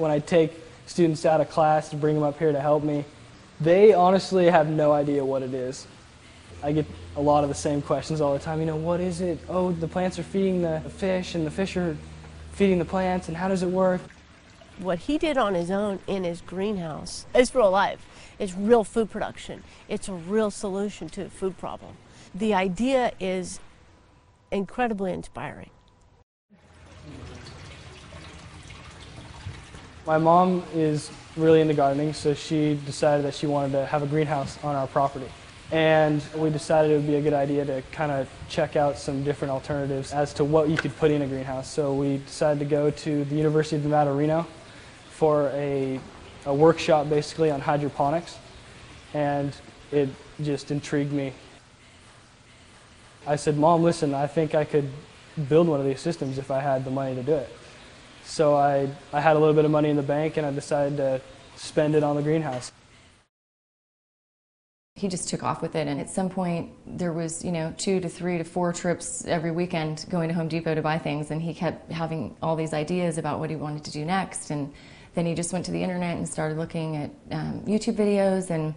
when I take students out of class to bring them up here to help me, they honestly have no idea what it is. I get a lot of the same questions all the time. You know, what is it? Oh, the plants are feeding the fish, and the fish are feeding the plants, and how does it work? What he did on his own in his greenhouse is real life. It's real food production. It's a real solution to a food problem. The idea is incredibly inspiring. My mom is really into gardening, so she decided that she wanted to have a greenhouse on our property. And we decided it would be a good idea to kind of check out some different alternatives as to what you could put in a greenhouse. So we decided to go to the University of Nevada, Reno for a, a workshop basically on hydroponics. And it just intrigued me. I said, Mom, listen, I think I could build one of these systems if I had the money to do it. So I, I had a little bit of money in the bank and I decided to spend it on the greenhouse. He just took off with it, and at some point there was, you know, two to three to four trips every weekend going to Home Depot to buy things, and he kept having all these ideas about what he wanted to do next. And then he just went to the internet and started looking at um, YouTube videos and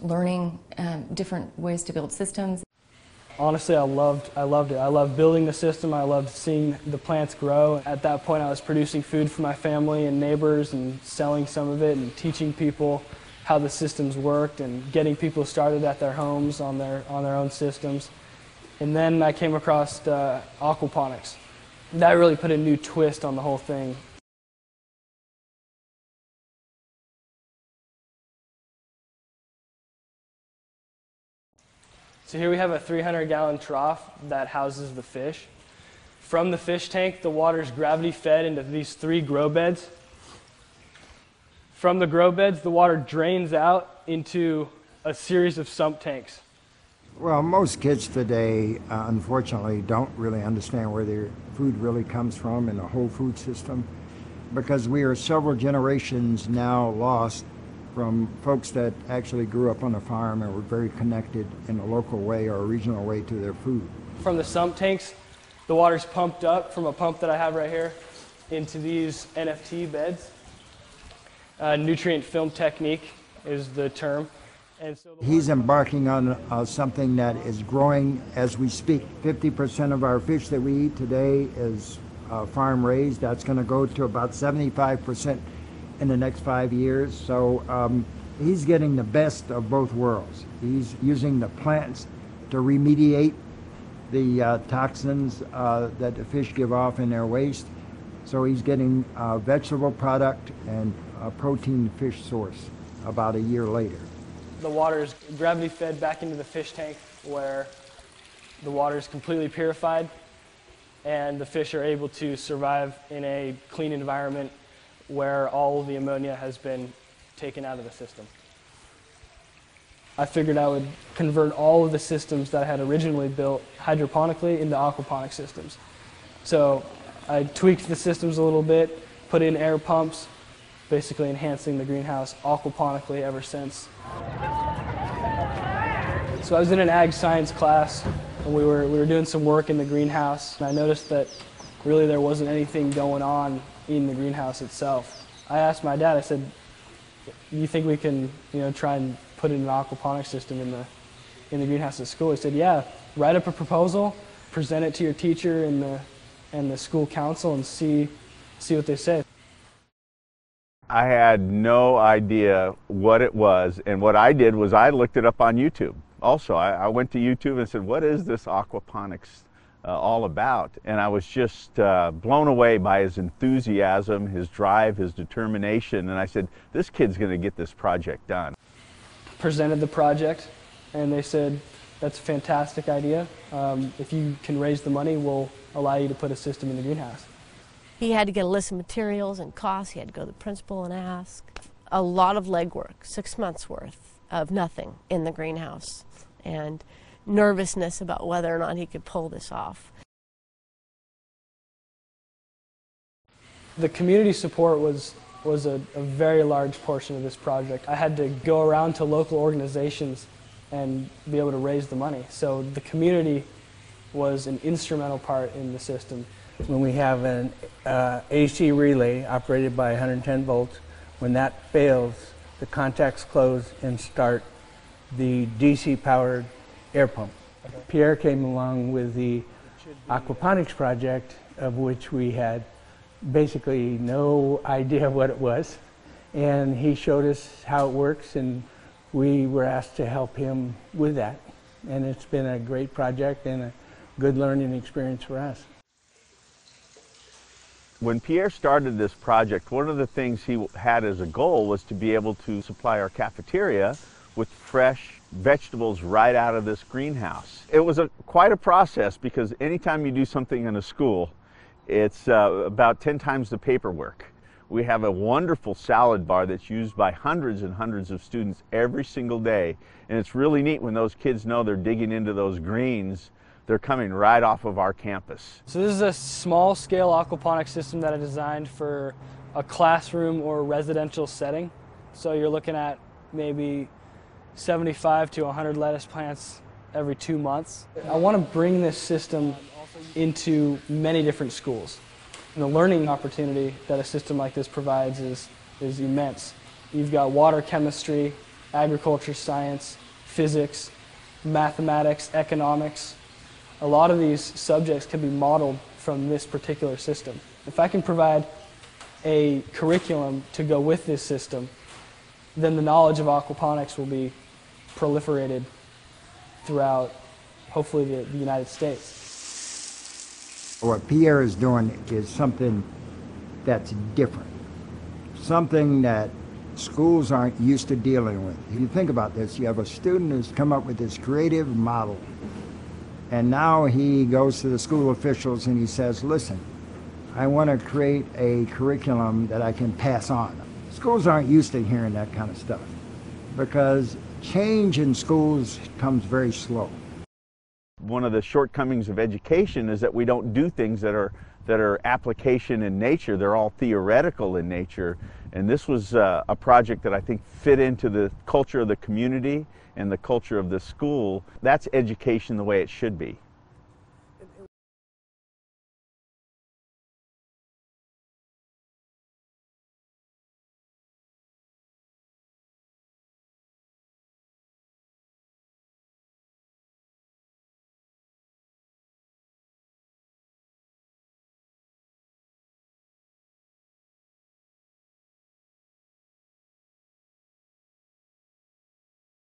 learning um, different ways to build systems. Honestly, I loved, I loved it. I loved building the system. I loved seeing the plants grow. At that point, I was producing food for my family and neighbors and selling some of it and teaching people how the systems worked and getting people started at their homes on their, on their own systems. And then I came across uh, aquaponics. That really put a new twist on the whole thing. So here we have a 300 gallon trough that houses the fish. From the fish tank, the water is gravity fed into these three grow beds. From the grow beds, the water drains out into a series of sump tanks. Well, most kids today, uh, unfortunately, don't really understand where their food really comes from in the whole food system because we are several generations now lost from folks that actually grew up on a farm and were very connected in a local way or a regional way to their food. From the sump tanks, the water's pumped up from a pump that I have right here into these NFT beds. Uh, nutrient film technique is the term. And so He's embarking on uh, something that is growing as we speak. 50% of our fish that we eat today is uh, farm raised. That's going to go to about 75% in the next five years. So um, he's getting the best of both worlds. He's using the plants to remediate the uh, toxins uh, that the fish give off in their waste. So he's getting a vegetable product and a protein fish source about a year later. The water is gravity fed back into the fish tank where the water is completely purified and the fish are able to survive in a clean environment where all of the ammonia has been taken out of the system. I figured I would convert all of the systems that I had originally built hydroponically into aquaponic systems. So I tweaked the systems a little bit, put in air pumps, basically enhancing the greenhouse aquaponically ever since. So I was in an ag science class and we were, we were doing some work in the greenhouse and I noticed that really there wasn't anything going on in the greenhouse itself. I asked my dad, I said, you think we can, you know, try and put in an aquaponics system in the, in the greenhouse at school? He said, yeah, write up a proposal, present it to your teacher and the, and the school council and see, see what they say. I had no idea what it was, and what I did was I looked it up on YouTube. Also, I, I went to YouTube and said, what is this aquaponics uh, all about. And I was just uh, blown away by his enthusiasm, his drive, his determination. And I said, this kid's going to get this project done. Presented the project, and they said, that's a fantastic idea. Um, if you can raise the money, we'll allow you to put a system in the greenhouse. He had to get a list of materials and costs. He had to go to the principal and ask. A lot of legwork, six months worth of nothing in the greenhouse. And nervousness about whether or not he could pull this off. The community support was, was a, a very large portion of this project. I had to go around to local organizations and be able to raise the money. So the community was an instrumental part in the system. when we have an uh, AC relay operated by 110 volts, when that fails, the contacts close and start the DC powered air pump. Pierre came along with the aquaponics project, of which we had basically no idea what it was. And he showed us how it works, and we were asked to help him with that. And it's been a great project and a good learning experience for us. When Pierre started this project, one of the things he had as a goal was to be able to supply our cafeteria with fresh vegetables right out of this greenhouse. It was a, quite a process because anytime you do something in a school, it's uh, about 10 times the paperwork. We have a wonderful salad bar that's used by hundreds and hundreds of students every single day. And it's really neat when those kids know they're digging into those greens they're coming right off of our campus. So this is a small scale aquaponics system that I designed for a classroom or residential setting. So you're looking at maybe 75 to 100 lettuce plants every two months. I want to bring this system into many different schools. And the learning opportunity that a system like this provides is, is immense. You've got water chemistry, agriculture science, physics, mathematics, economics, a lot of these subjects can be modeled from this particular system. If I can provide a curriculum to go with this system, then the knowledge of aquaponics will be proliferated throughout, hopefully, the, the United States. What Pierre is doing is something that's different, something that schools aren't used to dealing with. If you think about this, you have a student who's come up with this creative model and now he goes to the school officials and he says, listen, I want to create a curriculum that I can pass on. Schools aren't used to hearing that kind of stuff because change in schools comes very slow. One of the shortcomings of education is that we don't do things that are that are application in nature. They're all theoretical in nature. And this was uh, a project that I think fit into the culture of the community and the culture of the school. That's education the way it should be.